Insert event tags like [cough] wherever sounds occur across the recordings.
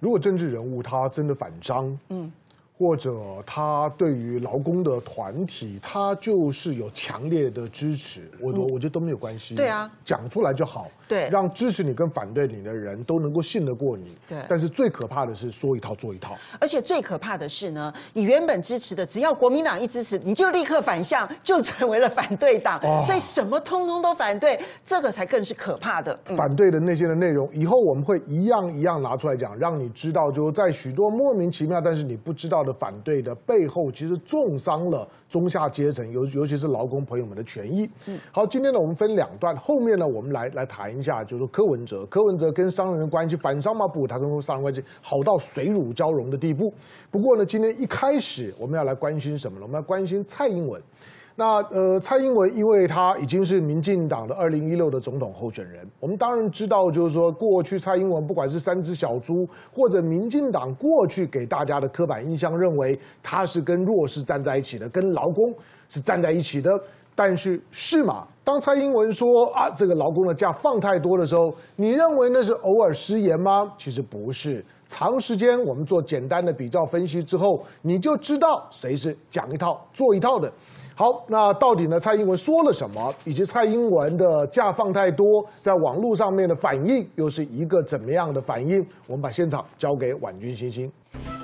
如果政治人物他真的反张，嗯。或者他对于劳工的团体，他就是有强烈的支持，我我我觉得都没有关系。对啊，讲出来就好。对，让支持你跟反对你的人都能够信得过你。对，但是最可怕的是说一套做一套。而且最可怕的是呢，你原本支持的，只要国民党一支持，你就立刻反向，就成为了反对党。所以什么通通都反对，这个才更是可怕的。反对的那些的内容，以后我们会一样一样拿出来讲，让你知道，就在许多莫名其妙，但是你不知道的。反对的背后，其实重伤了中下阶层，尤尤其是劳工朋友们的权益。嗯，好，今天呢，我们分两段，后面呢，我们来来谈一下，就是柯文哲，柯文哲跟商人的关系，反商嘛不，他跟商人关系好到水乳交融的地步。不过呢，今天一开始我们要来关心什么呢？我们要关心蔡英文。那呃，蔡英文因为他已经是民进党的二零一六的总统候选人，我们当然知道，就是说过去蔡英文不管是三只小猪，或者民进党过去给大家的刻板印象，认为他是跟弱势站在一起的，跟劳工是站在一起的。但是是吗？当蔡英文说啊，这个劳工的假放太多的时候，你认为那是偶尔失言吗？其实不是，长时间我们做简单的比较分析之后，你就知道谁是讲一套做一套的。好，那到底呢？蔡英文说了什么？以及蔡英文的假放太多，在网络上面的反应又是一个怎么样的反应？我们把现场交给婉君星星。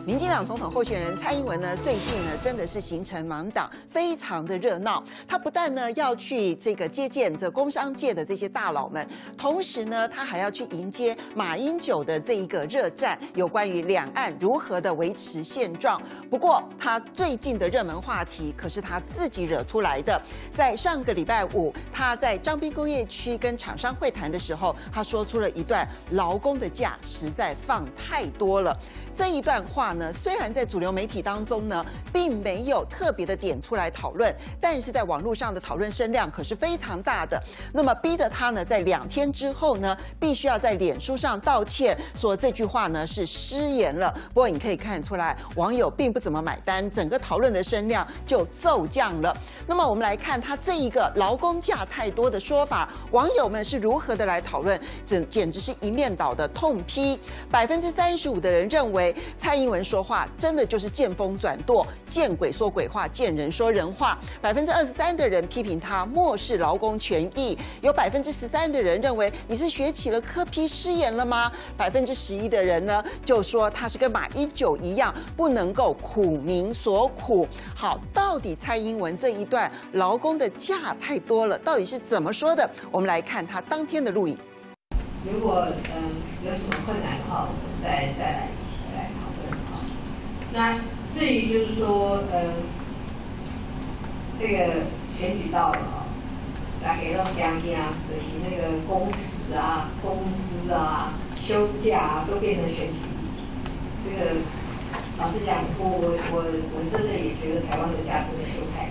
民进党总统候选人蔡英文呢，最近呢真的是行程满档，非常的热闹。他不但呢要去这个接见这工商界的这些大佬们，同时呢他还要去迎接马英九的这一个热战，有关于两岸如何的维持现状。不过他最近的热门话题可是他自己惹出来的。在上个礼拜五，他在张滨工业区跟厂商会谈的时候，他说出了一段劳工的假实在放太多了。这一段话呢，虽然在主流媒体当中呢，并没有特别的点出来讨论，但是在网络上的讨论声量可是非常大的。那么逼得他呢，在两天之后呢，必须要在脸书上道歉，说这句话呢是失言了。不过你可以看出来，网友并不怎么买单，整个讨论的声量就骤降了。那么我们来看他这一个劳工价太多的说法，网友们是如何的来讨论？简简直是一面倒的痛批。百分之三十五的人认为。蔡英文说话真的就是见风转舵，见鬼说鬼话，见人说人话。百分之二十三的人批评他漠视劳工权益，有百分之十三的人认为你是学起了科批失言了吗？百分之十一的人呢就说他是跟马英九一样，不能够苦民所苦。好，到底蔡英文这一段劳工的假太多了，到底是怎么说的？我们来看他当天的录影。如果嗯有什么困难的话，我们再再来。那至于就是说，呃，这个选举到了啊，大给到两天啊，可惜那个工时啊、工资啊、休假啊，都变成选举议题。这个老实讲，我我我我真的也觉得台湾的假真的休太。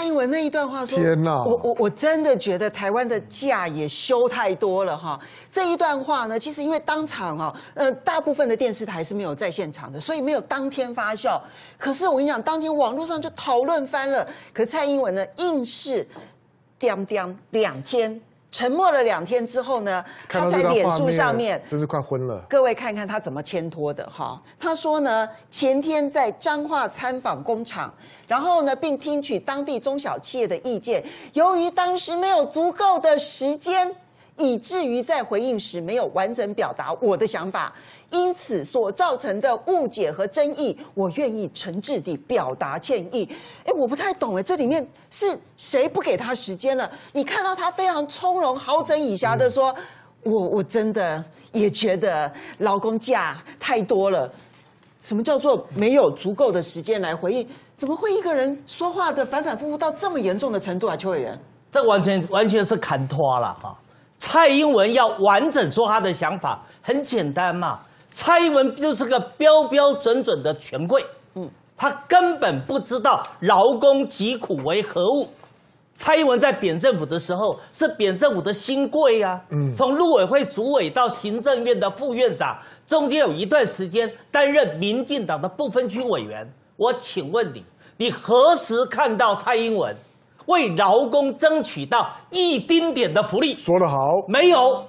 蔡英文那一段话说：“天哪，我我我真的觉得台湾的假也休太多了哈。”这一段话呢，其实因为当场哦，呃，大部分的电视台是没有在现场的，所以没有当天发酵。可是我跟你讲，当天网络上就讨论翻了。可蔡英文呢，硬是掂掂两天。沉默了两天之后呢，他在脸书上面真是快昏了。各位看看他怎么牵拖的哈。他说呢，前天在彰化参访工厂，然后呢，并听取当地中小企业的意见。由于当时没有足够的时间。以至于在回应时没有完整表达我的想法，因此所造成的误解和争议，我愿意诚挚地表达歉意。哎，我不太懂哎，这里面是谁不给他时间了？你看到他非常从容、好整以暇的说：“我我真的也觉得劳工假太多了。”什么叫做没有足够的时间来回应？怎么会一个人说话的反反复复到这么严重的程度啊？邱委员，这完全完全是砍拖了哈。蔡英文要完整说他的想法，很简单嘛。蔡英文就是个标标准准的权贵，嗯，他根本不知道劳工疾苦为何物。蔡英文在扁政府的时候是扁政府的新贵呀，嗯，从陆委会主委到行政院的副院长，中间有一段时间担任民进党的不分区委员。我请问你，你何时看到蔡英文？为劳工争取到一丁点的福利，说得好，没有，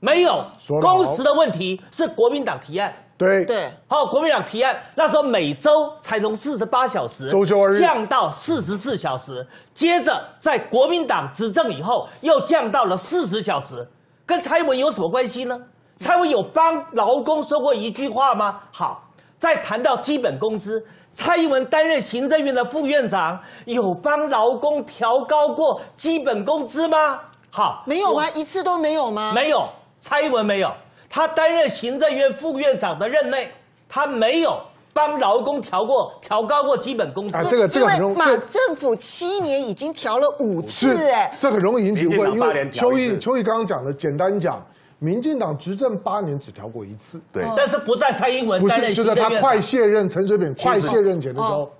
没有工时的问题是国民党提案。对对，好，国民党提案那时候每周才从四十八小时周休二日降到四十四小时，接着在国民党执政以后又降到了四十小时，跟蔡英文有什么关系呢？蔡英文有帮劳工说过一句话吗？好，再谈到基本工资，蔡英文担任行政院的副院长，有帮劳工调高过基本工资吗？好，没有啊？一次都没有吗？没有，蔡英文没有。他担任行政院副院长的任内，他没有帮劳工调过、调高过基本工资。啊这个这个很容易马政府七年已经调了五次，哎，这很容易引起误会，因为邱毅邱毅刚刚讲的，简单讲，民进党执政八年只调过一次，对，但是不在蔡英文不担任是就在他。快卸任陈水扁快卸任前的时候，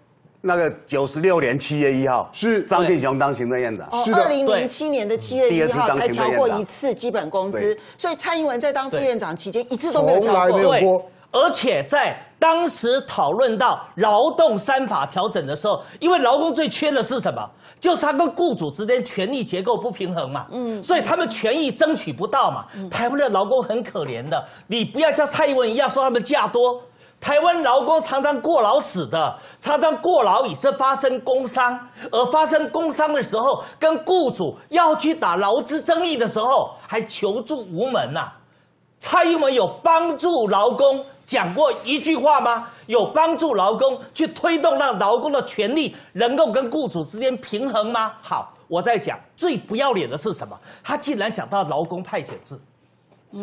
那个九十六年七月一号是。张进雄当行政院长，哦是，的。二零零七年的七月一号才调过一次基本工资，所以蔡英文在当副院长期间一次都没有调过。来没有过。对，而且在当时讨论到劳动三法调整的时候，因为劳工最缺的是什么？就是他跟雇主之间权力结构不平衡嘛，嗯，所以他们权益争取不到嘛。台湾的劳工很可怜的，你不要像蔡英文一样说他们价多。台湾劳工常常过劳死的，常常过劳也是发生工伤，而发生工伤的时候，跟雇主要去打劳资争议的时候，还求助无门呐、蔡英文有帮助劳工讲过一句话吗？有帮助劳工去推动让劳工的权利能够跟雇主之间平衡吗？好，我在讲最不要脸的是什么？他竟然讲到劳工派遣制。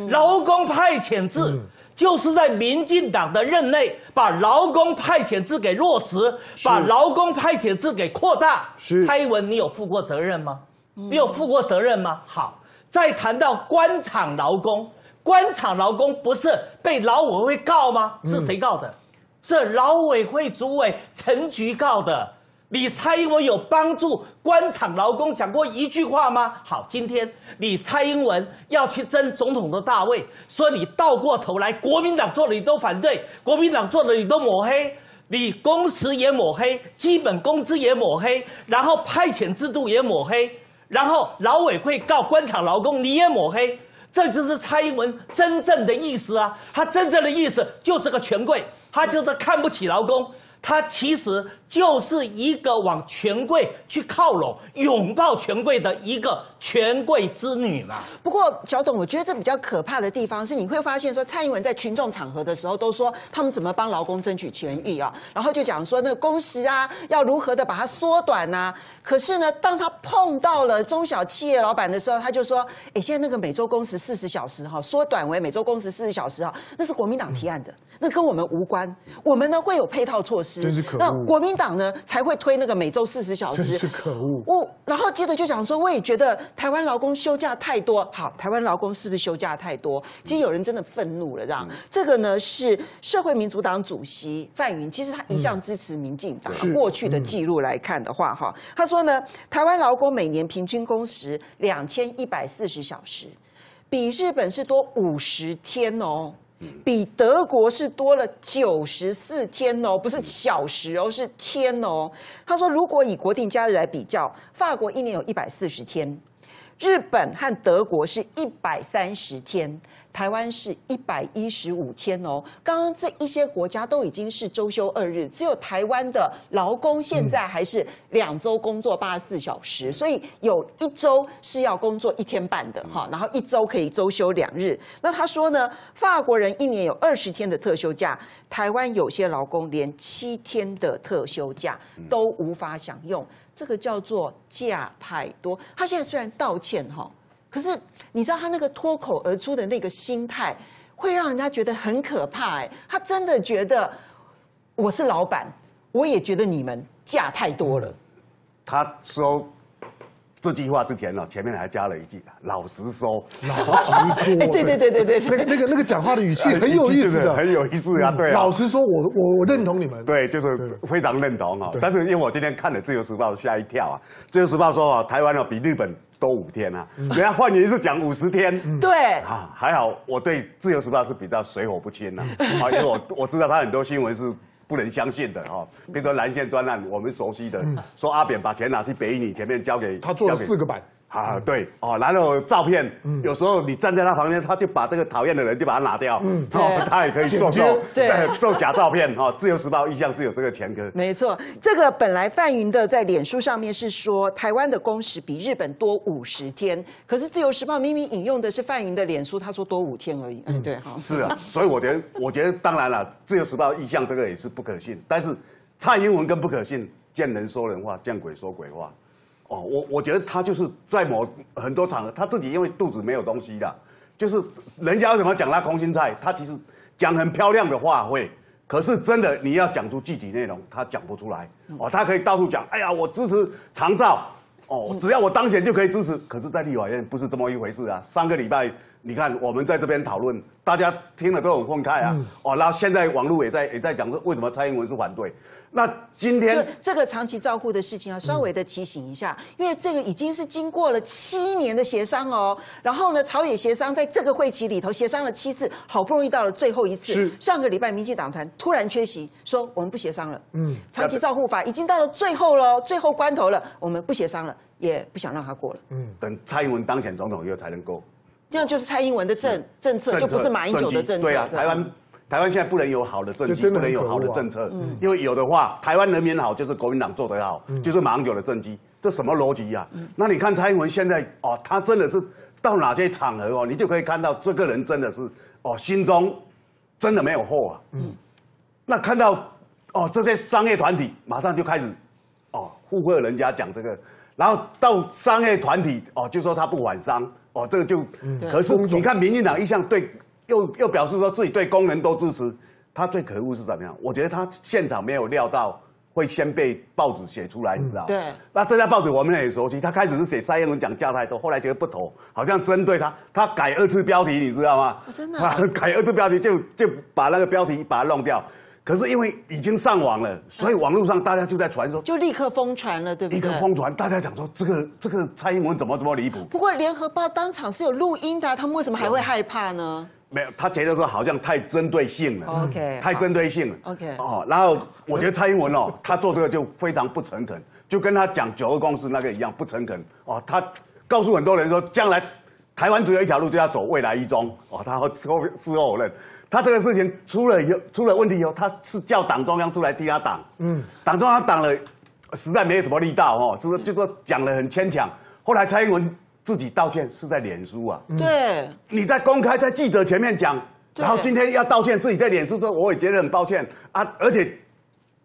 劳工派遣制就是在民进党的任内把劳工派遣制给落实，把劳工派遣制给扩大。是蔡英文，你有负过责任吗？你有负过责任吗？好，再谈到官场劳工，官场劳工不是被劳委会告吗？是谁告的？是劳委会主委陈菊告的。你蔡英文有帮助官场劳工讲过一句话吗？好，今天你蔡英文要去争总统的大位，所以你倒过头来，国民党做的你都反对，国民党做的你都抹黑，你工时也抹黑，基本工资也抹黑，然后派遣制度也抹黑，然后劳委会告官场劳工你也抹黑，这就是蔡英文真正的意思啊！他真正的意思就是个权贵，他就是看不起劳工。他其实就是一个往权贵去靠拢、拥抱权贵的一个权贵之女嘛。不过，小董，我觉得这比较可怕的地方是，你会发现说，蔡英文在群众场合的时候都说他们怎么帮劳工争取权益啊，然后就讲说那个工时啊，要如何的把它缩短呐、可是呢，当他碰到了中小企业老板的时候，他就说，哎，现在那个每周工时四十小时哈，缩短为每周工时四十小时哈，那是国民党提案的，那跟我们无关。我们呢会有配套措施，真是可恶那国民党呢才会推那个每周四十小时，真是可恶我然后接着就讲说，我也觉得台湾劳工休假太多。好，台湾劳工是不是休假太多？其实有人真的愤怒了，这样。这个呢是社会民主党主席范云，其实他一向支持民进党。是过去的记录来看的话，哈，他说呢，台湾劳工每年平均工时两千一百四十小时，比日本是多五十天哦。比德国是多了九十四天哦，不是小时哦，是天哦。他说，如果以国定假日来比较，法国一年有一百四十天，日本和德国是一百三十天，台湾是一百一十五天哦。刚刚这一些国家都已经是周休二日，只有台湾的劳工现在还是两周工作八十四小时，所以有一周是要工作一天半的哈，然后一周可以周休两日。那他说呢，法国人一年有二十天的特休假，台湾有些劳工连七天的特休假都无法享用，这个叫做假太多。他现在虽然道歉哈，可是你知道他那个脱口而出的那个心态，会让人家觉得很可怕哎，他真的觉得我是老板，我也觉得你们价太多了。他说这句话之前呢，前面还加了一句“老实说老实说，[laughs] 哎，对对对对对对，那个那个那个讲话的语气很有意思的，很有意思啊，对啊老。实说，我我我认同你们，对，就是非常认同哈对。但是因为我今天看了《自由时报》，吓一跳啊！《自由时报》说啊，台湾哦比日本多五天啊，人家换言是讲五十天。对，啊，还好我对《自由时报》是比较水火不侵呐、啊，因为我我知道他很多新闻是不能相信的哈、比如说蓝线专案，我们熟悉的，说阿扁把钱拿去北一女前面交给他做了四个版，啊，对哦，然后照片，有时候你站在他旁边，他就把这个讨厌的人就把他拿掉，嗯，对哦，他也可以做做对做假照片哦。自由时报意向是有这个前科，没错，这个本来范云的在脸书上面是说台湾的工时比日本多五十天，可是自由时报明明引用的是范云的脸书，他说多五天而已。嗯，对，好，是啊，所以我觉得，我觉得当然了，自由时报意向这个也是不可信，但是蔡英文更不可信，见人说人话，见鬼说鬼话。哦，我我觉得他就是在某很多场合，他自己因为肚子没有东西的，就是人家为什么讲他空心菜，他其实讲很漂亮的话会，可是真的你要讲出具体内容，他讲不出来。哦，他可以到处讲，哎呀，我支持长照，哦，只要我当选就可以支持，可是，在立法院不是这么一回事啊。上个礼拜，你看我们在这边讨论，大家听了都很愤慨啊。哦，那现在网络也在也在讲说，为什么蔡英文是反对？那今天这个长期照护的事情啊，稍微的提醒一下，因为这个已经是经过了七年的协商哦。然后呢，朝野协商在这个会期里头协商了七次，好不容易到了最后一次是。上个礼拜，民进党团突然缺席，说我们不协商了。嗯，长期照护法已经到了最后了，最后关头了，我们不协商了，也不想让它过了。嗯等蔡英文当选总统以后才能够这样就是蔡英文的政政策，就不是马英九的政策。对啊，台湾台湾现在不能有好的政绩，不能有好的政策，因为有的话，台湾人民好就是国民党做得好，就是马英九的政绩，这什么逻辑呀？那你看蔡英文现在哦，他真的是到哪些场合哦，你就可以看到这个人真的是哦，心中真的没有货啊。嗯，那看到哦这些商业团体马上就开始哦附和人家讲这个，然后到商业团体哦就说他不反商哦，这个就，可是你看民进党一向对又又表示说自己对工人都支持，他最可恶是怎么样？我觉得他现场没有料到会先被报纸写出来，你知道吗？对那这家报纸我们也熟悉，他开始是写蔡英文讲价太多，后来觉得不投，好像针对他，他改二次标题，你知道吗？真的啊他 [laughs] 改二次标题就就把那个标题把它弄掉。可是因为已经上网了，所以网络上大家就在传说，就立刻疯传了，对不对？立刻疯传，大家讲说这个这个蔡英文怎么这么离谱？不过联合报当场是有录音的啊，他们为什么还会害怕呢？没有，他觉得说好像太针对性了 OK，太针对性了。OK 哦，然后我觉得蔡英文哦，他做这个就非常不诚恳，就跟他讲九二共识那个一样不诚恳。哦，他告诉很多人说将来台湾只有一条路，就要走未来一中。哦，他事后事后否认，他这个事情出了以后出了问题以后，他是叫党中央出来替他挡，嗯，党中央挡了，实在没有什么力道哦，是不是就说讲的很牵强，后来蔡英文自己道歉是在脸书啊，对，你在公开在记者前面讲，然后今天要道歉，自己在脸书说我也觉得很抱歉。啊，而且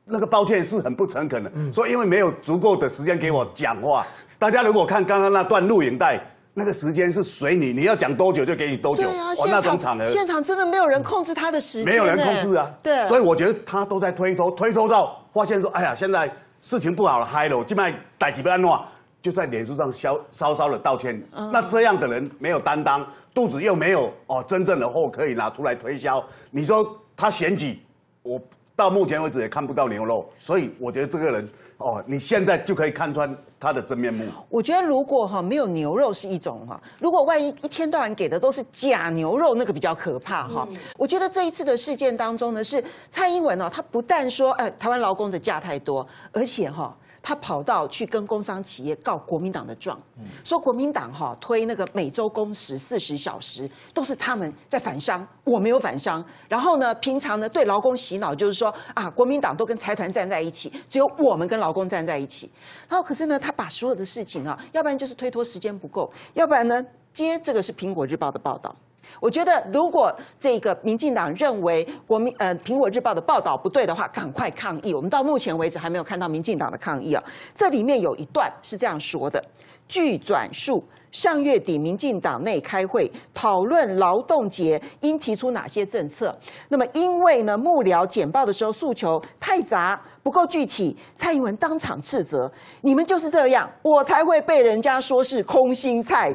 那个抱歉是很不诚恳的，说因为没有足够的时间给我讲话。大家如果看刚刚那段录影带，那个时间是随你，你要讲多久就给你多久，对啊，哦现那种场合现场真的没有人控制他的时间，没有人控制啊。对，所以我觉得他都在推脱，推脱到发现说，哎呀，现在事情不好了，嗨了，我今麦逮几个安诺，就在脸书上稍稍稍的道歉。嗯那这样的人没有担当，肚子又没有哦真正的货可以拿出来推销，你说他选举，我到目前为止也看不到牛肉，所以我觉得这个人哦，你现在就可以看穿他的真面目。我觉得如果哈没有牛肉是一种哈，如果万一一天到晚给的都是假牛肉，那个比较可怕哈。我觉得这一次的事件当中呢，是蔡英文哦，他不但说哎台湾劳工的假太多，而且哈。他跑到去跟工商企业告国民党的状，说国民党哈推那个每周工时四十小时，都是他们在反商，我没有反商。然后呢，平常呢对劳工洗脑，就是说啊，国民党都跟财团站在一起，只有我们跟劳工站在一起。然后可是呢，他把所有的事情啊，要不然就是推脱时间不够，要不然呢接这个是苹果日报的报道。我觉得，如果这个民进党认为国民呃《苹果日报》的报道不对的话，赶快抗议。我们到目前为止还没有看到民进党的抗议啊。这里面有一段是这样说的：据转述，上月底民进党内开会讨论劳动节应提出哪些政策。那么因为呢幕僚简报的时候诉求太杂不够具体，蔡英文当场斥责：你们就是这样，我才会被人家说是空心菜。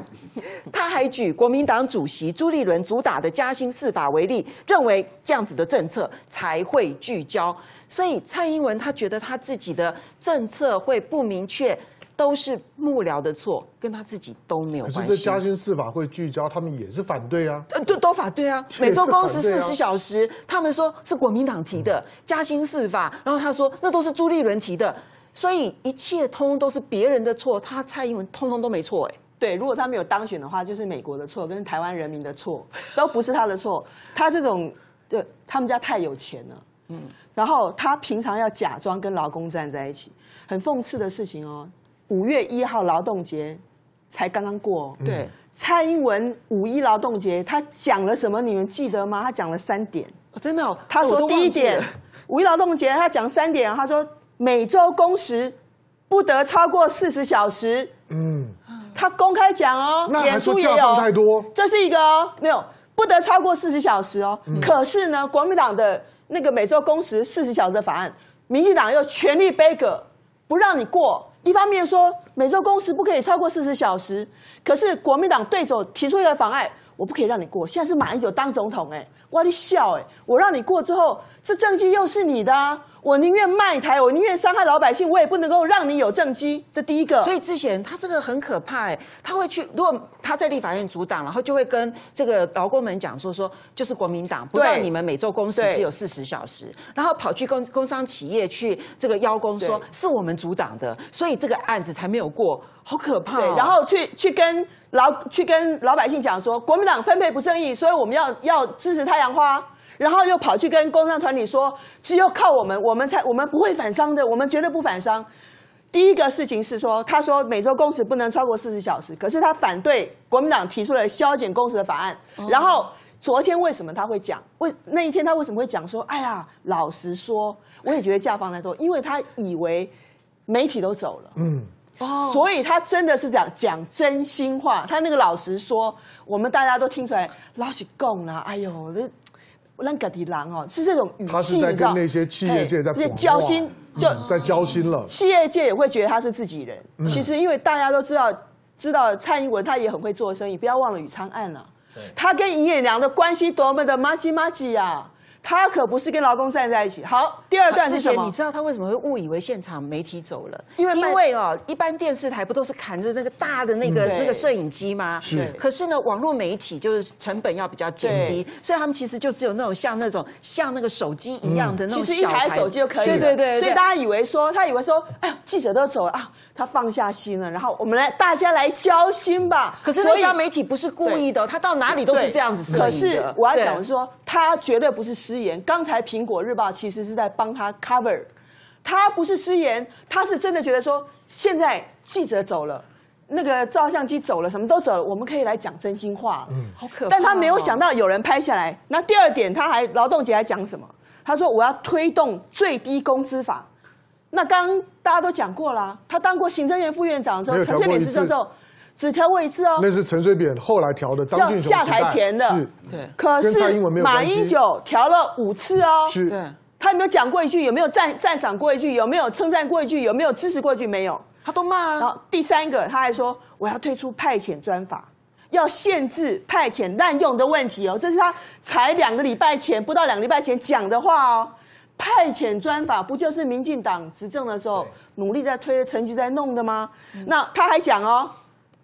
他还举国民党主席朱立伦主打的加薪四法为例，认为这样子的政策才会聚焦。所以蔡英文他觉得他自己的政策会不明确，都是幕僚的错，跟他自己都没有关系。可是这嘉兴司法会聚焦，他们也是反对啊。呃，都都反对啊，每周工时四十小时，他们说是国民党提的加薪四法，然后他说那都是朱立伦提的，所以一切通通都是别人的错，他蔡英文通通都没错，哎，对，如果他没有当选的话，就是美国的错，跟台湾人民的错，都不是他的错。他这种，就他们家太有钱了，嗯，然后他平常要假装跟劳工站在一起，很讽刺的事情哦。五月一号劳动节才刚刚过。哦，对，蔡英文五一劳动节他讲了什么？你们记得吗？他讲了三点。哦真的哦，他说第一点，五一劳动节他讲三点，他说每周工时不得超过四十小时，嗯，他公开讲哦，那还脸书也说假放太有，多，这是一个哦，没有不得超过四十小时哦。嗯。可是呢，国民党的那个每周工时四十小时的法案，民进党又全力背革，不让你过。一方面说每周工时不可以超过四十小时，可是国民党对手提出一个妨碍，我不可以让你过。现在是马英九当总统、哎，我你笑，哎，我让你过之后，这政绩又是你的啊，我宁愿卖台，我宁愿伤害老百姓，我也不能够让你有政绩。这第一个。所以之前他这个很可怕哎，他会去，如果他在立法院阻挡，然后就会跟这个劳工们讲说说，就是国民党不对让你们每周工时只有四十小时，然后跑去工工商企业去这个邀功说是我们阻挡的，所以这个案子才没有过，好可怕、然后去去跟老去跟老百姓讲说，国民党分配不正义，所以我们要要支持太阳花。然后又跑去跟工商团体说，只有靠我们，我们才我们不会反商的，我们绝对不反商。第一个事情是说，他说每周工时不能超过四十小时，可是他反对国民党提出了削减工时的法案。然后昨天为什么他会讲？为那一天他为什么会讲说，哎呀，老实说，我也觉得价放太多，因为他以为媒体都走了。嗯，哦所以他真的是讲讲真心话，他那个老实说，我们大家都听出来，老实讲啦，哎呦，这那个的狼哦，是这种语气，他是在跟那些企业界在交心，就嗯在交心了。企业界也会觉得他是自己人。嗯其实因为大家都知道，知道蔡英文他也很会做生意，不要忘了宇昌案啊，他跟尹衍良的关系多么的麻吉麻吉呀，他可不是跟劳工站在一起。好，第二段是什么你？知道他为什么会误以为现场媒体走了？因为因为哦，一般电视台不都是扛着那个大的那个、嗯那个摄影机吗？是可是呢，网络媒体就是成本要比较减低，所以他们其实就只有那种像那种像那个手机一样的那其种小实一台手机就可以了。对对对，所以大家以为说，他以为说，哎呦，记者都走了啊，他放下心了，然后我们来大家来交心吧。可是那家媒体不是故意的哦，他到哪里都是这样子。可是我要讲的说，他绝对不是失言。刚才苹果日报其实是在帮他 cover，他不是失言，他是真的觉得说，现在记者走了。那个照相机走了，什么都走了，我们可以来讲真心话嗯。好可怕哦但他没有想到有人拍下来。那第二点，他还劳动节还讲什么？他说我要推动最低工资法。那刚刚大家都讲过啦，他当过行政院副院长的时候，没有调过陈水扁执政的时候，只调过一次哦。那是陈水扁后来调的张要俊雄下时代台前的是对可是马英九调了五次哦，是对，他有没有讲过一句？有没有赞赞赏过一句？有没有称赞过一句？有没有支持过一句？没有。他都骂啊。然后第三个，他还说我要推出派遣专法，要限制派遣滥用的问题哦。这是他才两个礼拜前，不到两个礼拜前讲的话哦。派遣专法不就是民进党执政的时候努力在推、成绩在弄的吗？那他还讲哦，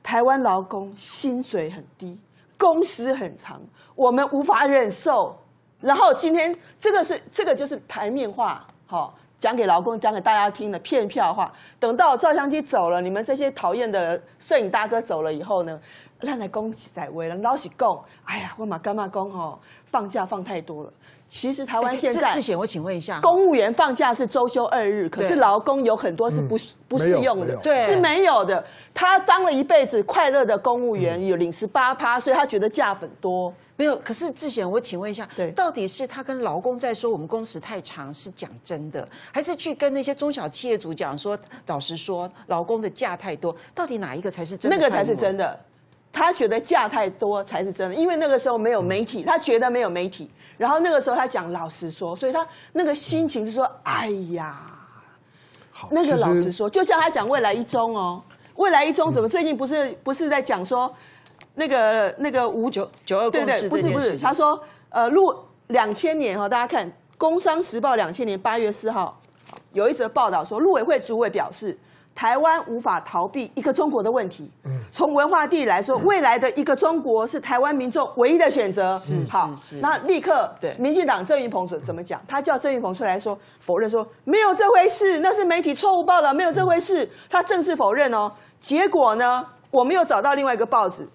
台湾劳工薪水很低，工时很长，我们无法忍受。然后今天这个是这个就是台面话，好、讲给劳工，讲给大家听的骗票话。等到照相机走了，你们这些讨厌的摄影大哥走了以后呢，咱来恭喜在位了，老实讲，哎呀，我嘛干嘛讲哦，放假放太多了。其实台湾现在志贤我请问一下，公务员放假是周休二日，可是对劳工有很多是不、不适用的对是没有的。他当了一辈子快乐的公务员，有领十八趴，所以他觉得假很多。没有，可是志贤，我请问一下，对到底是他跟劳工在说我们工时太长是讲真的，还是去跟那些中小企业主讲说，老实说，劳工的假太多，到底哪一个才是真的？那个才是真。的。他觉得价太多才是真的，因为那个时候没有媒体，他觉得没有媒体。然后那个时候他讲老实说，所以他那个心情是说，哎呀，那个老实说，就像他讲未来一中哦，未来一中怎么最近不是不是在讲说那个那个五九九二对对，共识不是不是，他说呃，录两千年哈，大家看《工商时报》两千年八月四号有一则报道说，陆委会主委表示。台湾无法逃避一个中国的问题。从文化地理来说，未来的一个中国是台湾民众唯一的选择。是是好是，那立刻对民进党郑云鹏怎怎么讲？他叫郑云鹏出来说否认说没有这回事，那是媒体错误报道，没有这回事。他正式否认哦。结果呢，我们又找到另外一个报纸，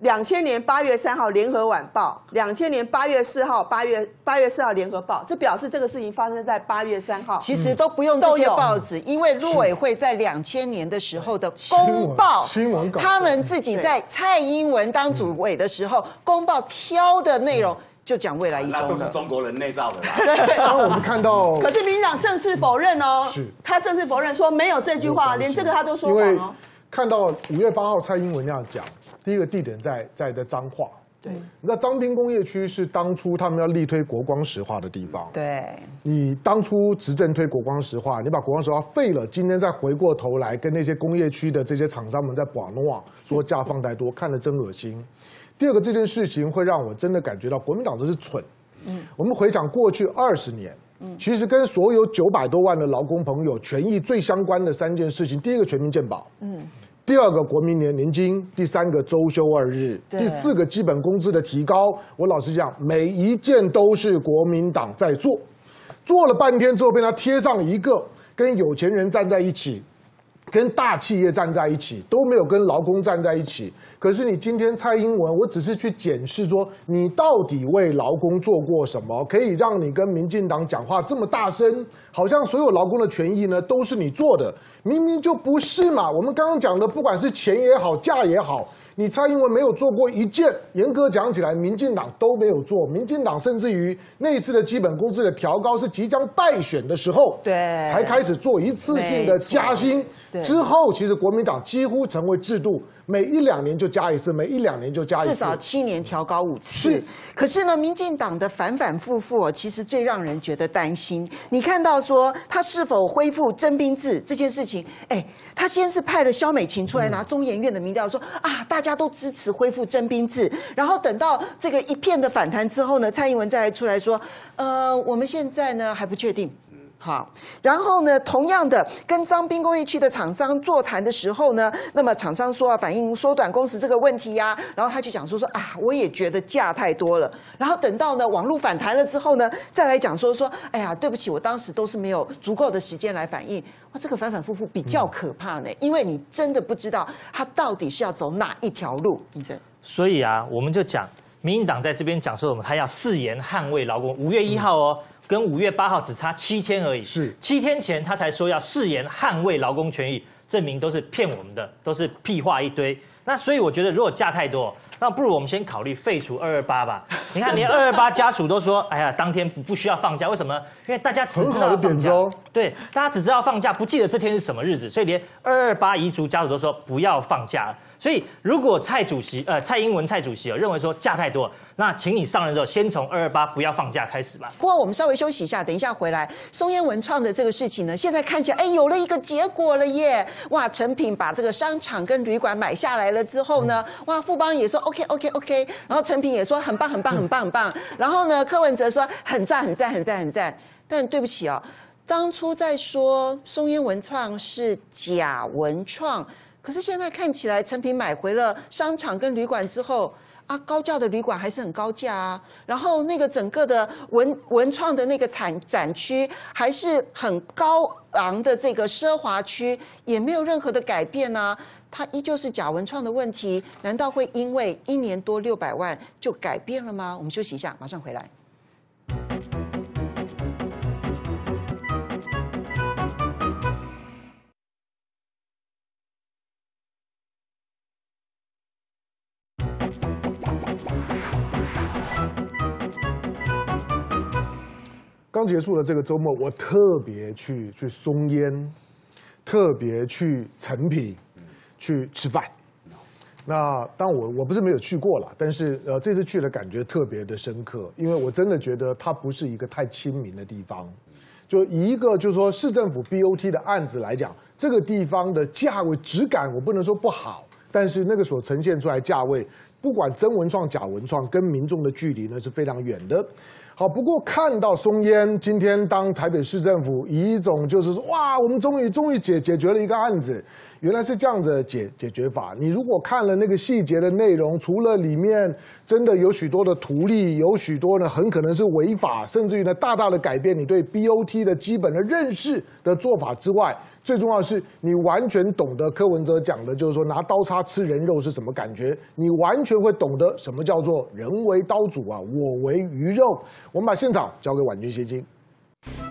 两千年八月三号《联合晚报》，两千年八月四号八月八月四号《联合报》，这表示这个事情发生在八月三号。其实都不用这些报纸，因为陆委会在两千年的时候的公报，新闻稿他们自己在蔡英文当主委的时候，公报挑的内容就讲未来一那都是中国人内造的啦。[laughs] 当我们看到，可是民进党正式否认哦，是他正式否认说没有这句话，连这个他都说谎哦。看到五月八号蔡英文那样讲，第一个地点在在的彰化，对，你知道彰滨工业区是当初他们要力推国光石化的地方。对，你当初执政推国光石化，你把国光石化废了，今天再回过头来跟那些工业区的这些厂商们在把诺说价放太多，看了真恶心。第二个，这件事情会让我真的感觉到国民党真是蠢。嗯，我们回想过去二十年，其实跟所有九百多万的劳工朋友权益最相关的三件事情，第一个全民健保，嗯，第二个国民年年金，第三个周休二日，第四个基本工资的提高。我老实讲，每一件都是国民党在做。做了半天之后，被他贴上一个跟有钱人站在一起，跟大企业站在一起，都没有跟劳工站在一起。可是你今天蔡英文，我只是去检视说，你到底为劳工做过什么，可以让你跟民进党讲话这么大声，好像所有劳工的权益呢都是你做的，明明就不是嘛。我们刚刚讲的，不管是钱也好，价也好。你蔡英文没有做过一件，严格讲起来，民进党都没有做。民进党甚至于那一次的基本工资的调高是即将败选的时候，对才开始做一次性的加薪。对之后，其实国民党几乎成为制度，每一两年就加一次，每一两年就加一次。至少七年调高五次。是可是呢，民进党的反反复复哦，其实最让人觉得担心。你看到说他是否恢复征兵制这件事情，哎，他先是派了肖美琴出来拿中研院的民调说、啊，大家都支持恢复征兵制，然后等到这个一片的反弹之后呢，蔡英文再来出来说，呃，我们现在呢还不确定。好，然后呢，同样的，跟彰滨工业区的厂商座谈的时候呢，那么厂商说要反映缩短工时这个问题呀、然后他就讲说说啊，我也觉得价太多了。然后等到呢网络反弹了之后呢，再来讲说说，哎呀，对不起，我当时都是没有足够的时间来反映。哇，这个反反复复比较可怕呢，因为你真的不知道他到底是要走哪一条路。你这所以啊，我们就讲，民进党在这边讲说，我们他要誓言捍卫劳工。五月一号哦，跟五月八号只差七天而已。是七天前他才说要誓言捍卫劳工权益，证明都是骗我们的，都是屁话一堆。那所以我觉得，如果假太多，那不如我们先考虑废除二二八吧。你看，连二二八家属都说，哎呀，当天不不需要放假，为什么？因为大家只知道放假。对，大家只知道放假，不记得这天是什么日子，所以连二二八遗族家属都说不要放假了。所以，如果蔡主席呃蔡英文蔡主席哦认为说假太多，那请你上任之后先从二二八不要放假开始吧。不过我们稍微休息一下，等一下回来。松烟文创的这个事情呢，现在看起来哎有了一个结果了耶！哇，成品把这个商场跟旅馆买下来了之后呢，哇，富邦也说 OK OK OK，然后成品也说很棒很棒很棒很棒，然后呢，柯文哲说很赞很赞很赞很赞。但对不起哦，当初在说松烟文创是假文创，可是现在看起来成品买回了商场跟旅馆之后。啊，高价的旅馆还是很高价啊，然后那个整个的文文创的那个展展区还是很高昂的这个奢华区，也没有任何的改变啊，它依旧是假文创的问题，难道会因为一年多六百万就改变了吗？我们休息一下，马上回来。刚结束了这个周末，我特别去去松烟，特别去成品去吃饭。那当然我我不是没有去过啦，但是呃这次去的感觉特别的深刻，因为我真的觉得它不是一个太亲民的地方。就一个就是说市政府 BOT 的案子来讲，这个地方的价位质感我不能说不好，但是那个所呈现出来价位不管真文创、假文创，跟民众的距离呢是非常远的。好，不过看到松烟今天当台北市政府以一种就是说，哇，我们终于终于解解决了一个案子，原来是这样子解解决法。你如果看了那个细节的内容，除了里面真的有许多的图例，有许多呢很可能是违法，甚至于呢大大的改变你对 BOT 的基本的认识的做法之外，最重要的是你完全懂得柯文哲讲的，就是说拿刀叉吃人肉是什么感觉，你完全会懂得什么叫做人为刀俎啊，我为鱼肉。我们把现场交给婉君协金。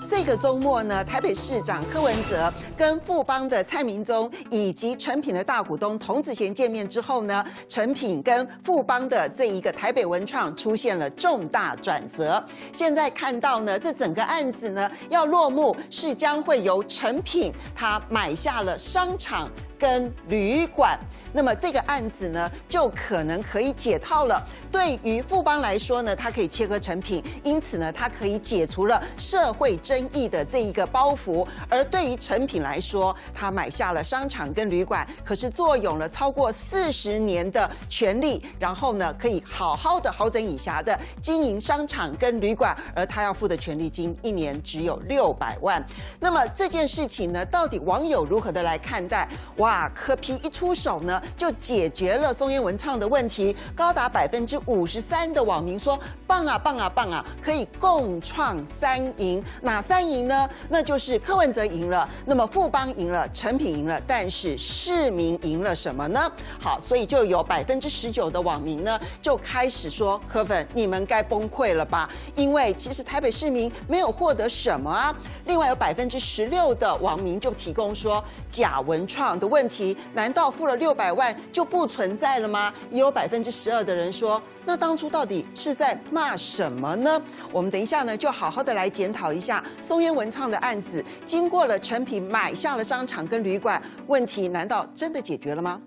这个周末呢，台北市长柯文哲跟富邦的蔡明忠以及成品的大股东童子贤见面之后呢，成品跟富邦的这一个台北文创出现了重大转折。现在看到呢，这整个案子呢要落幕，是将会由成品他买下了商场。跟旅馆，那么这个案子呢，就可能可以解套了。对于富邦来说呢，它可以切割成品，因此呢，它可以解除了社会争议的这一个包袱。而对于成品来说，他买下了商场跟旅馆，可是坐拥了超过四十年的权利，然后呢，可以好好的好整以暇的经营商场跟旅馆，而他要付的权利金一年只有六百万。那么这件事情呢，到底网友如何的来看待？哇，柯批一出手呢，就解决了松烟文创的问题，高达百分之五十三的网民说棒啊棒啊棒啊，可以共创三赢。哪三赢呢？那就是柯文哲赢了，那么富邦赢了，成品赢了，但是市民赢了什么呢？好，所以就有百分之十九的网民呢，就开始说柯粉你们该崩溃了吧？因为其实台北市民没有获得什么啊。另外有百分之十六的网民就提供说假文创的。问题难道付了六百万就不存在了吗？也有百分之十二的人说，那当初到底是在骂什么呢？我们等一下呢，就好好的来检讨一下松烟文创的案子，经过了成品买下了商场跟旅馆，问题难道真的解决了吗？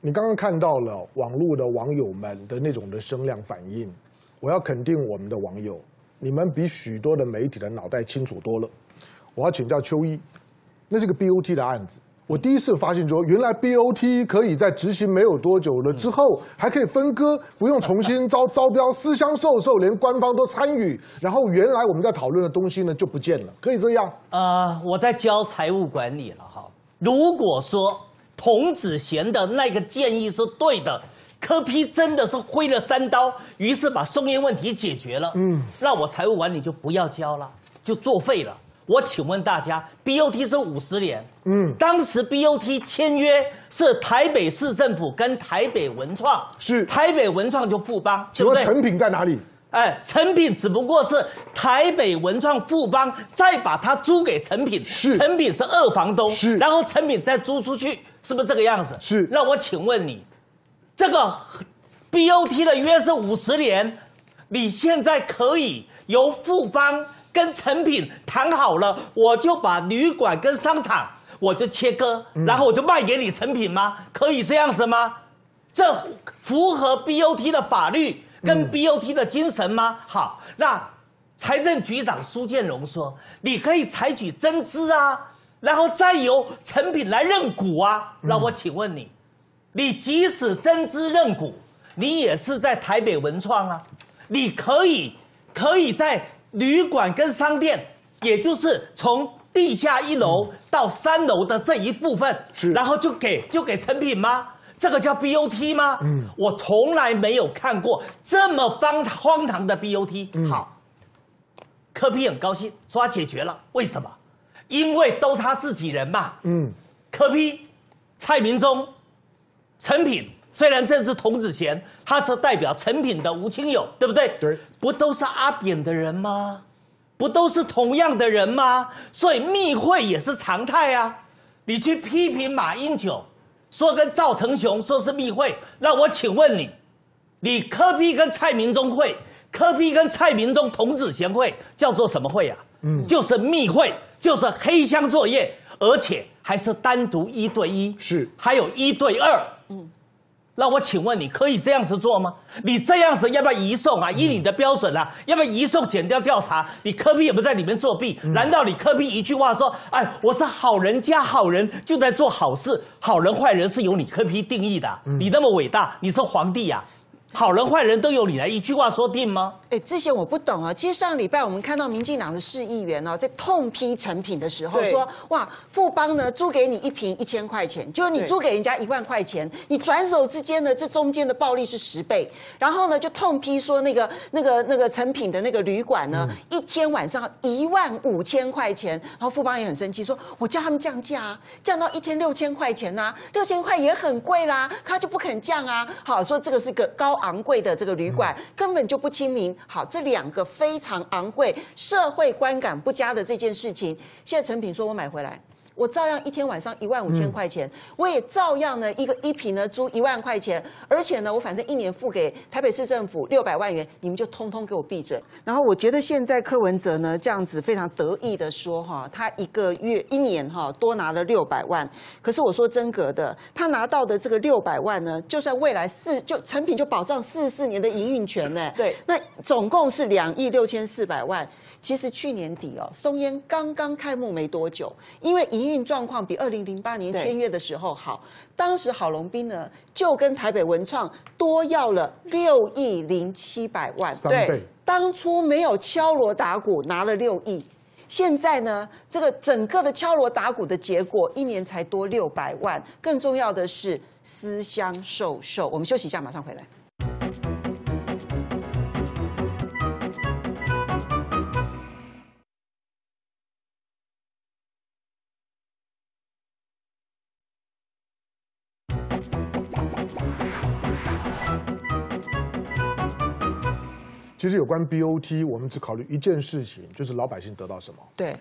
你刚刚看到了网络的网友们的那种的声量反应，我要肯定我们的网友，你们比许多的媒体的脑袋清楚多了。我要请教秋一，那是个 BOT 的案子。我第一次发现说，原来 BOT 可以在执行没有多久了之后，还可以分割，不用重新招招标，私相授受，连官方都参与。然后原来我们在讨论的东西呢就不见了，可以这样？呃，我在教财务管理了哈。如果说童子贤的那个建议是对的，柯批真的是挥了三刀，于是把松烟问题解决了。嗯，那我财务管理就不要教了，就作废了。我请问大家，BOT 是五十年，嗯，当时 BOT 签约是台北市政府跟台北文创，是台北文创就富邦，请问成品在哪里？哎，成品只不过是台北文创富邦再把它租给成品，是成品是二房东，是然后成品再租出去，是不是这个样子？是。那我请问你，这个 BOT 的约是五十年，你现在可以由富邦。跟成品谈好了，我就把旅馆跟商场我就切割，然后我就卖给你成品吗？可以这样子吗？这符合 BOT 的法律跟 BOT 的精神吗？好，那财政局长苏建荣说，你可以采取增资啊，然后再由成品来认股啊。那我请问你，你即使增资认股，你也是在台北文创啊，你可以可以在。旅馆跟商店，也就是从地下一楼到三楼的这一部分，是，然后就给就给成品吗？这个叫 BOT 吗？嗯，我从来没有看过这么荒荒唐的 BOT。好，柯批很高兴，说他解决了，为什么？因为都他自己人嘛。嗯，柯批、蔡明忠、成品。虽然这是童子贤，他是代表成品的吴清友，对不对？对，不都是阿扁的人吗？不都是同样的人吗？所以密会也是常态啊。你去批评马英九，说跟赵腾雄说是密会，那我请问你，你柯批跟蔡明忠会，柯批跟蔡明忠童子贤会叫做什么会啊？嗯，就是密会，就是黑箱作业，而且还是单独一对一，是，还有一对二，嗯。那我请问你可以这样子做吗？你这样子要不要移送啊？以你的标准啊，要不要移送减掉调查？你科比也不在里面作弊？难道你科比一句话说，哎，我是好人加好人，就在做好事，好人坏人是由你科比定义的？你那么伟大，你是皇帝呀？好人坏人都由你来一句话说定吗？哎，之前我不懂啊。其实上礼拜我们看到民进党的市议员呢，在痛批成品的时候说，哇，富邦呢租给你一瓶一千块钱，就是你租给人家一万块钱，你转手之间呢，这中间的暴利是十倍。然后呢，就痛批说那个那个那个成品的那个旅馆呢，一天晚上一万五千块钱。然后富邦也很生气，说我叫他们降价啊，降到一天六千块钱呐、六千块也很贵啦，他就不肯降啊。好，说这个是个高昂贵的这个旅馆，根本就不亲民。好，这两个非常昂贵、社会观感不佳的这件事情，现在成品说我买回来。我照样一天晚上一万五千块钱，我也照样呢一个一瓶呢租一万块钱，而且呢我反正一年付给台北市政府六百万元，你们就通通给我闭嘴。然后我觉得现在柯文哲呢这样子非常得意的说哈，他一个月一年哈多拿了六百万，可是我说真格的，他拿到的这个六百万呢，就算未来四就成品就保障四十四年的营运权呢，对那总共是两亿六千四百万。其实去年底哦，松烟刚刚开幕没多久，因为营运状况比二零零八年签约的时候好，当时郝龙斌呢就跟台北文创多要了六亿零七百万，对三倍。当初没有敲锣打鼓拿了六亿，现在呢，这个整个的敲锣打鼓的结果，一年才多六百万。更重要的是私相授受。我们休息一下，马上回来。其实有关 BOT，我们只考虑一件事情，就是老百姓得到什么。对，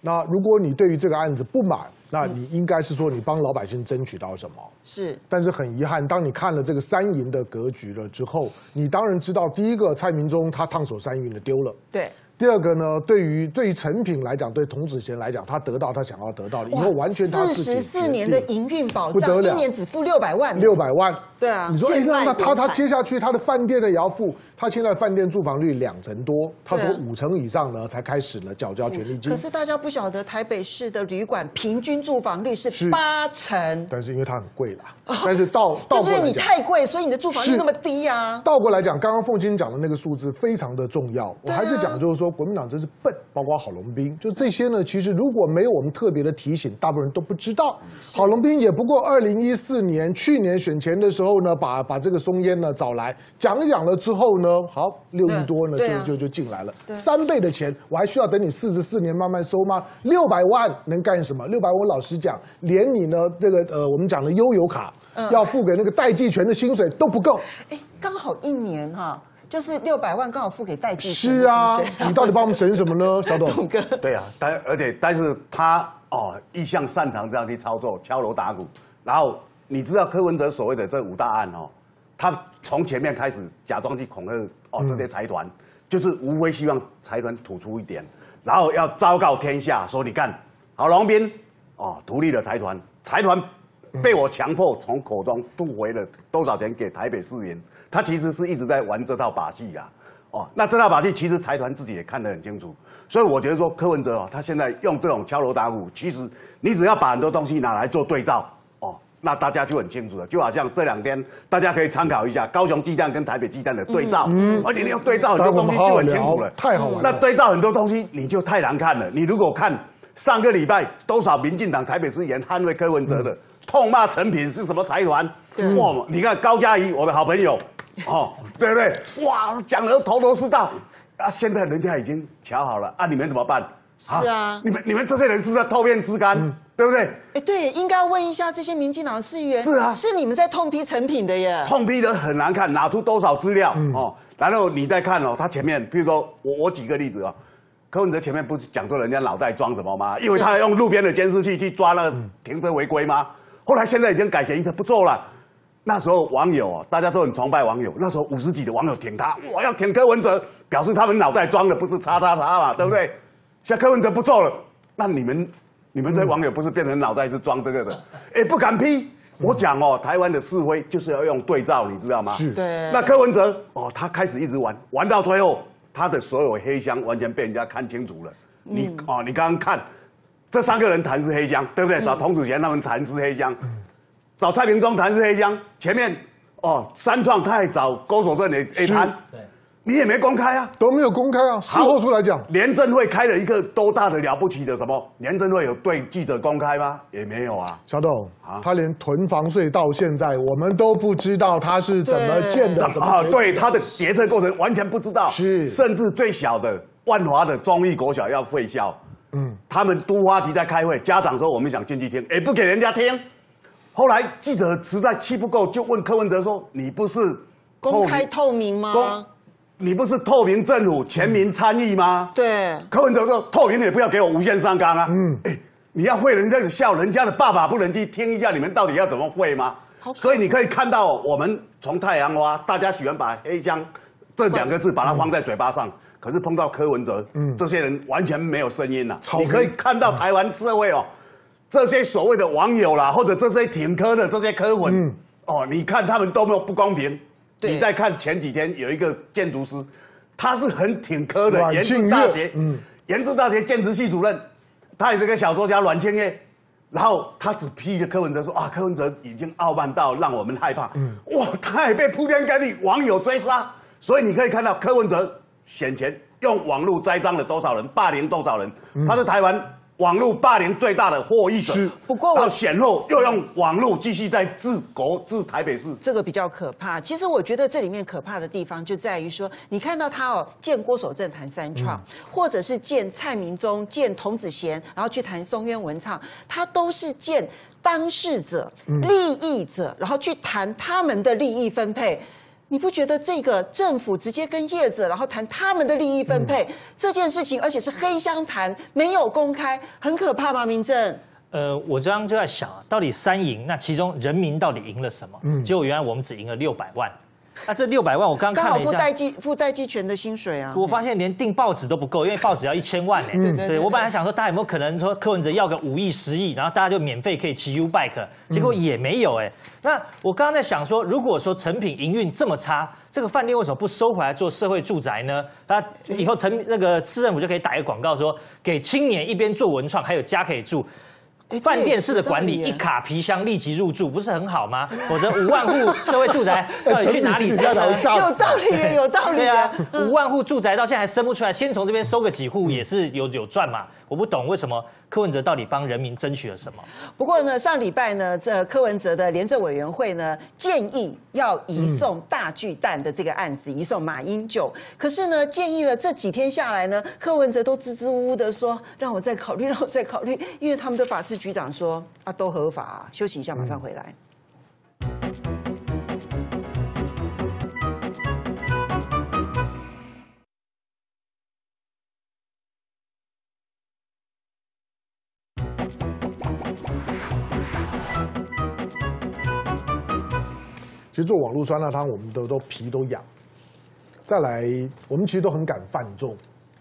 那如果你对于这个案子不满，那你应该是说你帮老百姓争取到什么？是但是很遗憾，当你看了这个三赢的格局了之后，你当然知道，第一个蔡明忠他烫手山芋的丢了。对。第二个呢，对于对于成品来讲，对童子贤来讲，他得到他想要得到的，以后完全他自己四十四年的营运保障，不得了。一年只付六百万，六百万。对啊你说，哎，那那他他接下去他的饭店呢也要付，他现在饭店住房率两成多，他说五成以上呢才开始呢缴交权利金。可。是大家不晓得，台北市的旅馆平均住房率是是。八成，但是因为它很贵啦，但是倒倒就是你过来讲，太贵，所以你的住房率那么低啊。倒过来讲，刚刚凤青讲的那个数字非常的重要。我还是讲，就是说国民党真是笨，包括郝龙斌，就这些呢，其实如果没有我们特别的提醒，大部分人都不知道。郝龙斌也不过二零一四年去年选前的时候呢，把把这个松烟呢找来讲一讲了之后呢，好六亿多呢就就就进来了，三倍的钱，我还需要等你四十四年慢慢收吗？六百万能干什么？六百万我老实讲，连你呢这个呃我们讲的悠游卡嗯要付给那个代寄权的薪水都不够。哎，刚好一年哈，就是六百万刚好付给代寄权是啊，你到底帮我们省什么呢，[laughs] 小董？董哥？对啊，但而且但是他哦一向擅长这样去操作，敲锣打鼓。然后你知道柯文哲所谓的这五大案哦，他从前面开始假装去恐吓哦这些财团，就是无非希望财团吐出一点，然后要昭告天下说你看郝龙斌哦独立的财团，财团被我强迫从口中吐回了多少钱给台北市民，他其实是一直在玩这套把戏啊。哦，那这套把戏其实财团自己也看得很清楚，所以我觉得说柯文哲哦，他现在用这种敲锣打鼓，其实你只要把很多东西拿来做对照哦，那大家就很清楚了。就好像这两天大家可以参考一下高雄鸡蛋跟台北鸡蛋的对照，嗯，而你用对照很多东西就很清楚了，太好玩了那对照很多东西你就太难看了。你如果看上个礼拜多少民进党台北市议员捍卫柯文哲的，痛骂陈品是什么财团，哇！你看高嘉怡，我的好朋友，哦，对不对？哇，讲的头头是道啊！现在人家已经瞧好了啊，你们怎么办？是啊你们你们这些人是不是要透面之干？对不对？哎，对，应该要问一下这些民进党的市议员，是啊是你们在痛批成品的耶。痛批的很难看，拿出多少资料、哦，然后你再看哦，他前面，比如说我我举个例子哦，柯文哲前面不是讲说人家脑袋装什么吗？因为他用路边的监视器去抓那个停车违规吗？后来现在已经改弦易辙不做了。那时候网友哦，大家都很崇拜网友，那时候五十几的网友挺他，我要挺柯文哲，表示他们脑袋装的不是叉叉叉嘛，对不对？现在柯文哲不做了，那你们你们这些网友不是变成脑袋是装这个的？哎，不敢批。我讲哦，台湾的示威就是要用对照，你知道吗？是对那柯文哲哦，他开始一直玩，玩到最后，他的所有黑箱完全被人家看清楚了。你哦，你刚刚看这三个人谈是黑箱，对不对？找童子贤他们谈是黑箱，找蔡明忠谈是黑箱，前面哦，三创太早勾手证的 A 摊，对，你也没公开啊。都没有公开啊，事后出来讲，廉政会开了一个多大的了不起的什么？廉政会有对记者公开吗？也没有啊。小董啊，他连囤房税到现在我们都不知道他是怎么建的，怎么啊？对他的决策过程完全不知道，是甚至最小的万华的中义国小要废校，嗯，他们都花局在开会，家长说我们想进去听，也不给人家听。后来记者实在气不够，就问柯文哲说：“你不是公开透明吗公？你不是透明政府全民参与吗？”对，柯文哲说：“透明也不要给我无限上纲啊！嗯，哎，你要会人家的笑，人家的爸爸不能去听一下你们到底要怎么会吗所以你可以看到，我们从太阳花，大家喜欢把黑箱这两个字把它放在嘴巴上，可是碰到柯文哲，嗯，这些人完全没有声音了。你可以看到台湾社会哦，这些所谓的网友啦，或者这些挺柯的这些柯文，哦，你看他们都没有不公平。对。你再看前几天有一个建筑师，他是很挺柯的，延阮庆大学，嗯。嗯，延志大学建筑系主任，他也是个小说家阮庆岳，然后他只批了柯文哲说啊，柯文哲已经傲慢到让我们害怕，嗯，哇，他也被铺天盖地网友追杀，所以你可以看到柯文哲选前用网络栽赃了多少人，霸凌多少人，他是台湾。网络霸凌最大的获益者，不过我到选后又用网络继续在治国治台北市，这个比较可怕。其实我觉得这里面可怕的地方就在于说，你看到他哦，见郭守正谈三创，或者是见蔡明忠、见童子贤，然后去谈松渊文创，他都是见当事者、利益者，然后去谈他们的利益分配。你不觉得这个政府直接跟业者，然后谈他们的利益分配、这件事情，而且是黑箱谈，没有公开，很可怕吗？民政，呃，我刚刚就在想啊，到底三赢，那其中人民到底赢了什么？嗯结果原来我们只赢了六百万。那这六百万，我刚刚看了一下好付代，寄付代寄权的薪水啊。我发现连订报纸都不够，因为报纸要一千万呢。对对对我本来想说，大家有没有可能说柯文哲要个五亿、十亿，然后大家就免费可以骑 U bike，结果也没有哎。那我刚刚在想说，如果说成品营运这么差，这个饭店为什么不收回来做社会住宅呢？那以后成那个市政府就可以打一个广告说，给青年一边做文创，还有家可以住。哎饭店式的管理，一卡皮箱立即入住，不是很好吗？[laughs] 否则五万户社会住宅到底去哪里生呢？有道理，有道理啊。，五万户住宅到现在还生不出来，先从这边收个几户也是有有赚嘛。我不懂为什么柯文哲到底帮人民争取了什么？不过呢，上礼拜呢，这柯文哲的廉政委员会呢建议要移送大巨蛋的这个案子，移送马英九。可是呢，建议了这几天下来呢，柯文哲都支支吾吾的说，让我再考虑，让我再考虑，因为他们的法制局长说啊，都合法、啊，休息一下，马上回来。其实做网络酸辣汤，我们都都皮都痒。再来，我们其实都很敢犯众，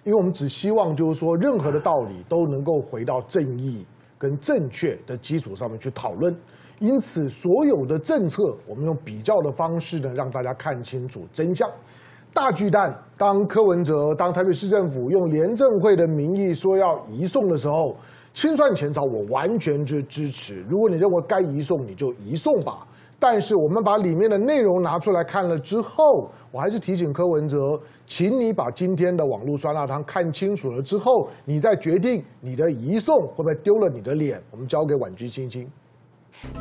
因为我们只希望就是说，任何的道理都能够回到正义跟正确的基础上面去讨论。因此，所有的政策，我们用比较的方式呢，让大家看清楚真相。大巨蛋，当柯文哲、当台北市政府用廉政会的名义说要移送的时候，清算前朝我完全就支持。如果你认为该移送，你就移送吧。但是我们把里面的内容拿出来看了之后，我还是提醒柯文哲，请你把今天的网络酸辣汤看清楚了之后，你再决定你的移送会不会丢了你的脸。我们交给婉君星星。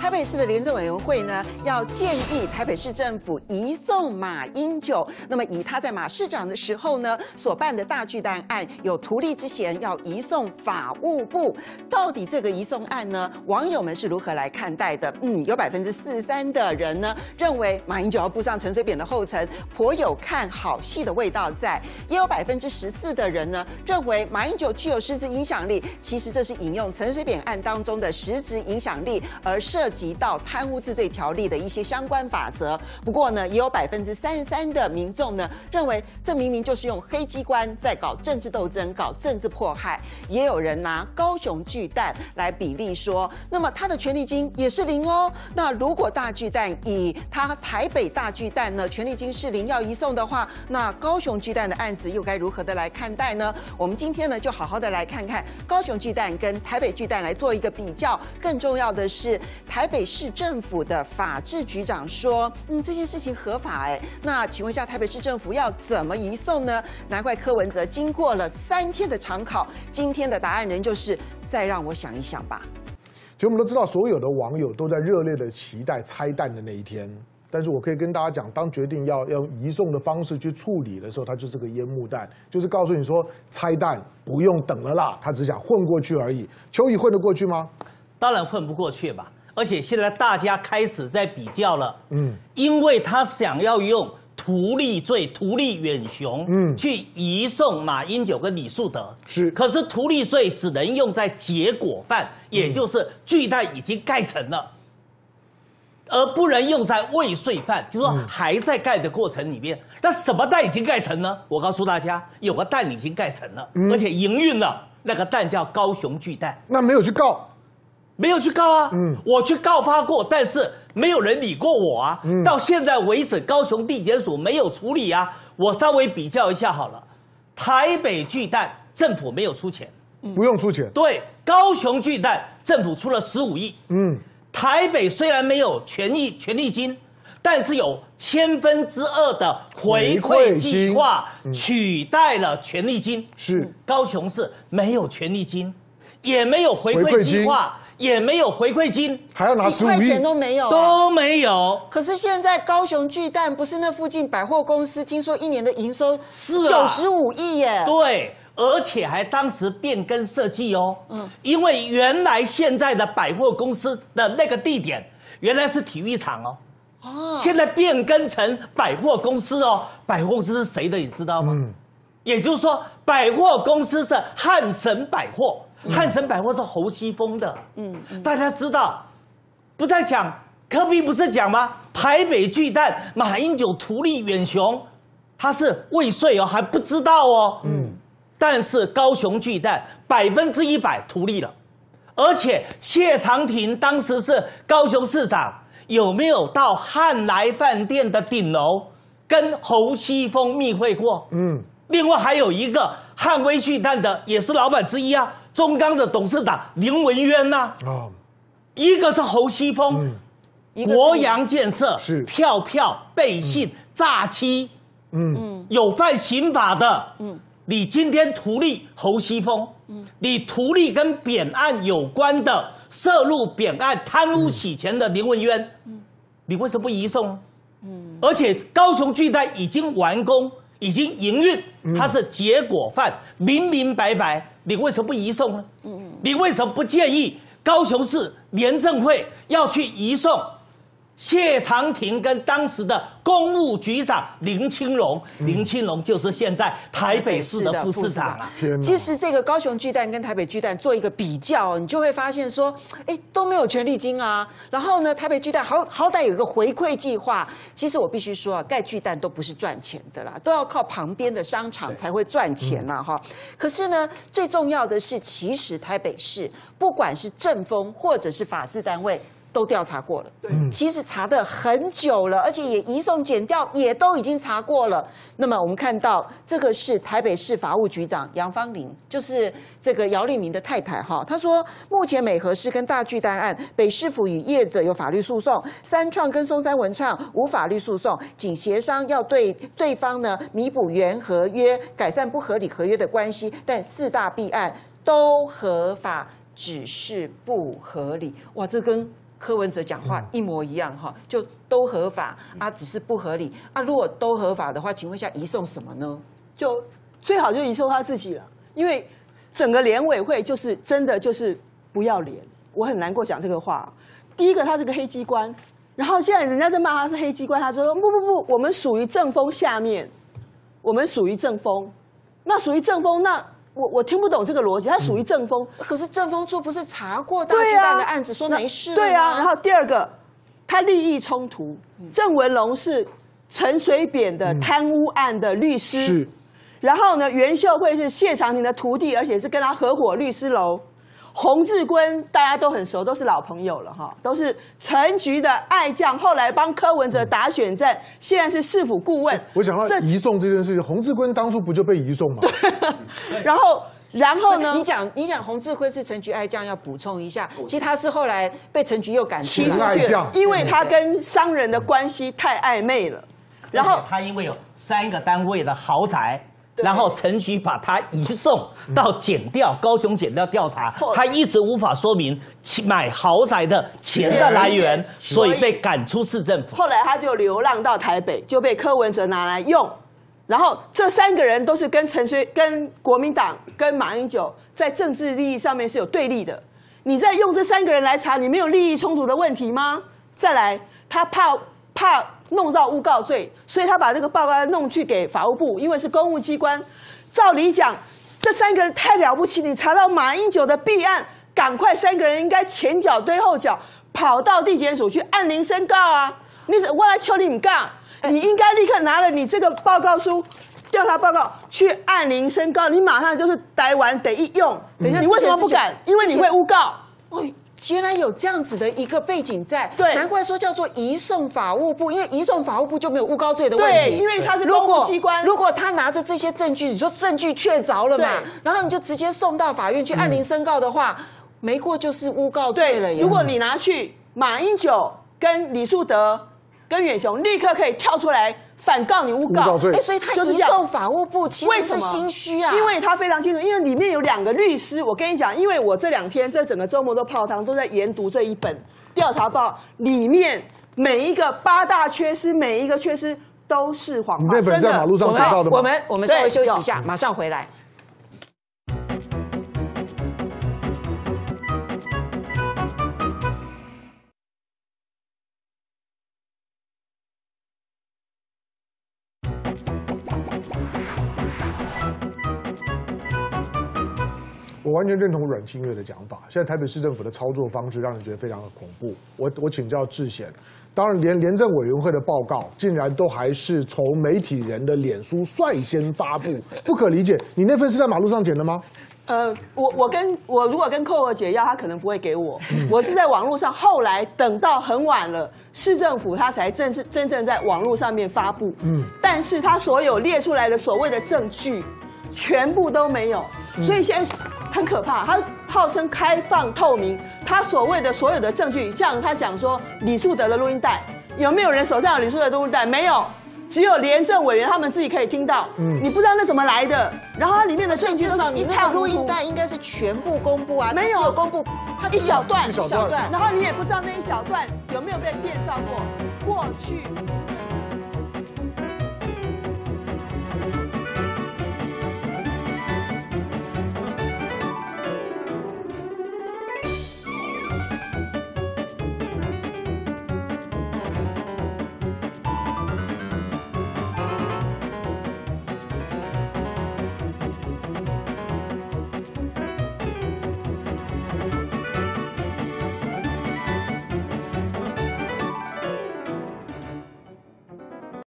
台北市的廉政委员会呢，要建议台北市政府移送马英九。那么以他在马市长的时候呢，所办的大巨蛋案有图利之嫌，要移送法务部。到底这个移送案呢，网友们是如何来看待的？嗯，有百分之四十三的人呢认为马英九要步上陈水扁的后尘，颇有看好戏的味道在；也有百分之十四的人呢认为马英九具有实质影响力。其实这是引用陈水扁案当中的实质影响力而。涉及到贪污治罪条例的一些相关法则。不过呢，也有百分之三十三的民众呢认为，这明明就是用黑机关在搞政治斗争、搞政治迫害。也有人拿高雄巨蛋来比例说，那么他的权利金也是零哦。那如果大巨蛋以他台北大巨蛋呢权利金是零要移送的话，那高雄巨蛋的案子又该如何的来看待呢？我们今天呢就好好的来看看高雄巨蛋跟台北巨蛋来做一个比较。更重要的是。台北市政府的法制局长说，嗯，这件事情合法哎。那请问一下，台北市政府要怎么移送呢？难怪柯文哲经过了三天的长考，今天的答案仍旧是再让我想一想吧。其实我们都知道，所有的网友都在热烈的期待拆弹的那一天。但是我可以跟大家讲，当决定要要用移送的方式去处理的时候，它就是个烟幕弹，就是告诉你说拆弹不用等了啦，他只想混过去而已。邱毅混得过去吗？当然混不过去吧。而且现在大家开始在比较了，嗯，因为他想要用图利罪、图利远雄，嗯，去移送马英九跟李树德，是。可是图利罪只能用在结果犯，也就是巨蛋已经盖成了。而不能用在未遂犯，就是说还在盖的过程里面。那什么蛋已经盖成呢？我告诉大家，有个蛋已经盖成了，而且营运了。那个蛋叫高雄巨蛋。那没有去告，没有去告啊。嗯，我去告发过，但是没有人理过我啊。嗯，到现在为止，高雄地检署没有处理啊。我稍微比较一下好了，台北巨蛋政府没有出钱，不用出钱。对，高雄巨蛋政府出了十五亿。嗯。台北虽然没有权益权利金，但是有千分之二的回馈计划取代了权利金。是高雄市没有权利金，也没有回馈计划，也没有回馈金，还要拿十五亿，钱都没有，都没有。可是现在高雄巨蛋不是那附近百货公司，听说一年的营收是九十五亿耶。对。而且还当时变更设计哦，嗯，因为原来现在的百货公司的那个地点原来是体育场哦，哦，现在变更成百货公司哦，百货公司是谁的你知道吗？嗯，也就是说百货公司是汉神百货，汉神百货是侯西峰的，嗯，大家知道，不在讲科比不是讲吗？台北巨蛋马英九图利远雄，他是未遂哦，还不知道哦，嗯。但是高雄巨蛋百分之一百图利了，而且谢长廷当时是高雄市长，有没有到汉来饭店的顶楼跟侯西峰密会过？嗯，另外还有一个汉威巨蛋的也是老板之一啊，中钢的董事长林文渊呐。哦，一个是侯西峰，国阳建设是。票票背信诈欺，嗯，有犯刑法的，嗯。你今天图利侯西峰，你图利跟扁案有关的涉入扁案贪污洗钱的林文渊，你为什么不移送？嗯，而且高雄巨蛋已经完工，已经营运，它是结果犯，明明白白，你为什么不移送呢？嗯嗯，你为什么不建议高雄市廉政会要去移送？谢长廷跟当时的公务局长林清龙，林清龙就是现在台北市的副市长啊。其实这个高雄巨蛋跟台北巨蛋做一个比较，你就会发现说，哎，都没有权利金啊。然后呢，台北巨蛋好好歹有一个回馈计划。其实我必须说啊，盖巨蛋都不是赚钱的啦，都要靠旁边的商场才会赚钱啦哈。可是呢，最重要的是，其实台北市不管是政风或者是法制单位。都调查过了，对，其实查的很久了，而且也移送检调，也都已经查过了。那么我们看到这个是台北市法务局长杨芳玲，就是这个姚立明的太太哈。他说，目前美和市跟大巨蛋案，北市府与业者有法律诉讼，三创跟松山文创无法律诉讼，仅协商要对对方呢弥补原合约，改善不合理合约的关系，但四大弊案都合法，只是不合理。哇，这跟柯文哲讲话一模一样哈，就都合法啊，只是不合理啊。如果都合法的话，请问一下移送什么呢？就最好就移送他自己了，因为整个联委会就是真的就是不要脸。我很难过讲这个话。第一个，他是个黑机关，然后现在人家在骂他是黑机关，他说不不不，我们属于正风下面，我们属于正风，那属于正风那。我我听不懂这个逻辑，它属于正风，可是正风处不是查过大巨蛋的案子，说没事对啊，然后第二个，他利益冲突，郑文龙是陈水扁的贪污案的律师，是，然后呢，袁秀慧是谢长廷的徒弟，而且是跟他合伙律师楼。洪志坤大家都很熟，都是老朋友了哈，都是陈局的爱将，后来帮柯文哲打选战，现在是市府顾问。我想到移送这件事情，洪志坤当初不就被移送吗？对。然后然后呢你？讲你讲洪志坤是陈菊爱将，要补充一下，其实他是后来被陈菊又赶出踢出。去爱因为他跟商人的关系太暧昧了。然后他因为有三个单位的豪宅。对然后陈局把他移送到检调高雄检调调查，他一直无法说明其买豪宅的钱的来源，所以被赶出市政府。后来他就流浪到台北，就被柯文哲拿来用。然后这三个人都是跟陈水、跟国民党、跟马英九在政治利益上面是有对立的。你在用这三个人来查，你没有利益冲突的问题吗？再来，他怕怕弄到诬告罪，所以他把这个报告弄去给法务部，因为是公务机关。照理讲，这三个人太了不起，你查到马英九的弊案，赶快三个人应该前脚堆后脚，跑到地检署去按铃申告啊！你我来求你你干，你应该立刻拿了你这个报告书。调查报告去按铃申告，你马上就是逮完得一用。等一下你为什么不敢？因为你会诬告。哦，原来有这样子的一个背景在，对难怪说叫做移送法务部，因为移送法务部就没有诬告罪的问对，题。因为他是公如果务机关。如果他拿着这些证据，你说证据确凿了嘛对，然后你就直接送到法院去按铃申告的话，没过就是诬告罪了对，如果你拿去马英九跟李树德跟远雄，立刻可以跳出来反告你诬告。诬告罪哎，所以他就是这样移送法务部其实是心虚啊，因为他非常清楚，因为里面有两个律师。我跟你讲，因为我这两天这整个周末都泡汤，都在研读这一本调查报，里面每一个八大缺失，每一个缺失都是谎话。你那本真的在马路上到的我们我们稍微休息一下，马上回来。完全认同阮清月的讲法。现在台北市政府的操作方式让人觉得非常的恐怖。我我请教智贤，当然连廉政委员会的报告竟然都还是从媒体人的脸书率先发布，[laughs] 不可理解。你那份是在马路上捡的吗？呃，我我跟我如果跟寇儿姐要，她可能不会给我。我是在网络上，后来等到很晚了，市政府他才正式真正在网络上面发布。嗯，但是他所有列出来的所谓的证据，全部都没有，所以现在很可怕。他号称开放透明，他所谓的所有的证据，像他讲说李树德的录音带，有没有人手上有李树德的录音带？没有。只有廉政委员他们自己可以听到，嗯，你不知道那怎么来的，然后它里面的证据都一至少你那塌糊涂个录音。带应该是全部公布啊，没有有公布它一小段一小段。然后你也不知道那一小段有没有被变造过。过去